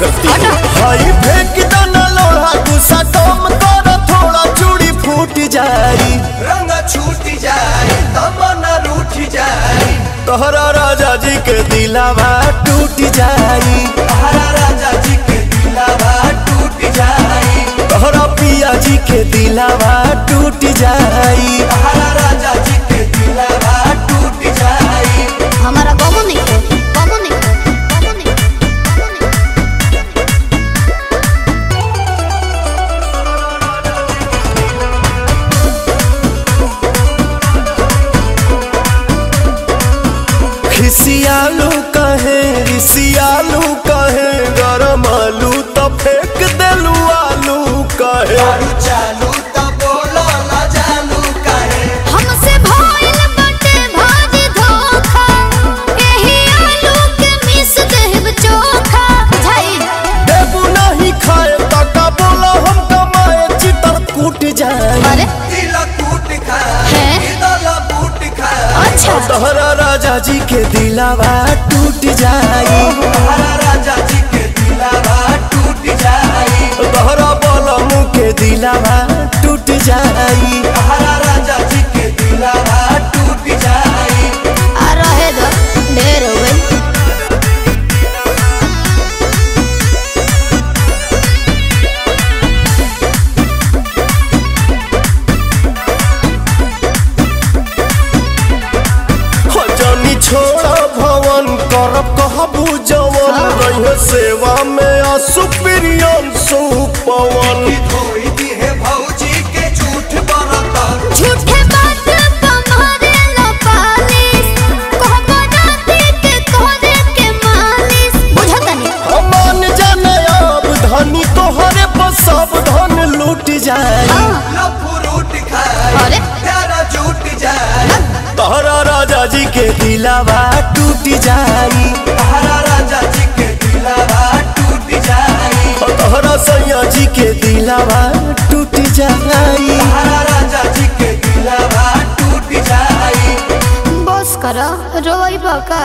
करती भाई फेंक दो तो ना लोड़ा गुस्सा तो तुम कर थोड़ा चूड़ी फूट जाई रंग छूट जाई जाई तोहरा राजा जी के दिलावा टूट जाई तोहरा राजा जी के दिलावा टूट जाई तोहरा पिया जी के दिलावा टूट जाई खिसियालू कहे रिसियालू कहे गरम आलू तो फेंक देलू आलू कहे। जी के दिलावा टूट जाई। बुझता नहीं। मान जाने अब धनी तोहरे पर सब धन लूट जाए। जी के दिलावा टूट जाई। राजा जी के दिलावा टूट जाई तोहरा सैया जी के दिलावा टूट जाई राजा जी के दिलावा टूट जाई। बस करो रोई बका।